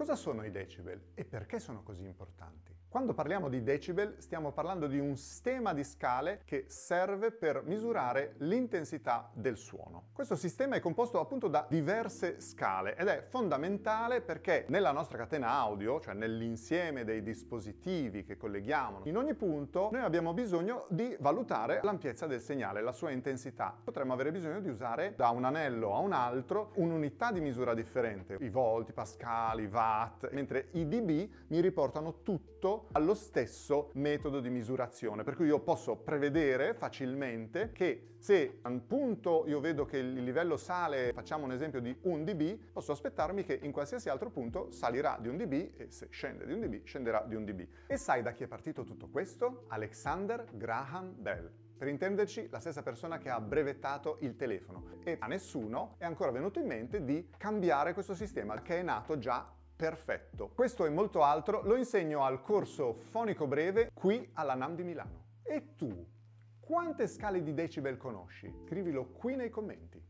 Cosa sono i decibel e perché sono così importanti? Quando parliamo di decibel stiamo parlando di un sistema di scale che serve per misurare l'intensità del suono. Questo sistema è composto appunto da diverse scale ed è fondamentale perché nella nostra catena audio, cioè nell'insieme dei dispositivi che colleghiamo, in ogni punto noi abbiamo bisogno di valutare l'ampiezza del segnale, la sua intensità. Potremmo avere bisogno di usare da un anello a un altro un'unità di misura differente, i volti, pascali, watt, mentre i dB mi riportano tutto allo stesso metodo di misurazione, per cui io posso prevedere facilmente che se a un punto io vedo che il livello sale, facciamo un esempio di 1 dB, posso aspettarmi che in qualsiasi altro punto salirà di 1 dB e se scende di 1 dB scenderà di 1 dB. E sai da chi è partito tutto questo? Alexander Graham Bell. Per intenderci, la stessa persona che ha brevettato il telefono e a nessuno è ancora venuto in mente di cambiare questo sistema che è nato già perfetto. Questo e molto altro lo insegno al corso fonico breve qui alla NAM di Milano. E tu, quante scale di decibel conosci? Scrivilo qui nei commenti.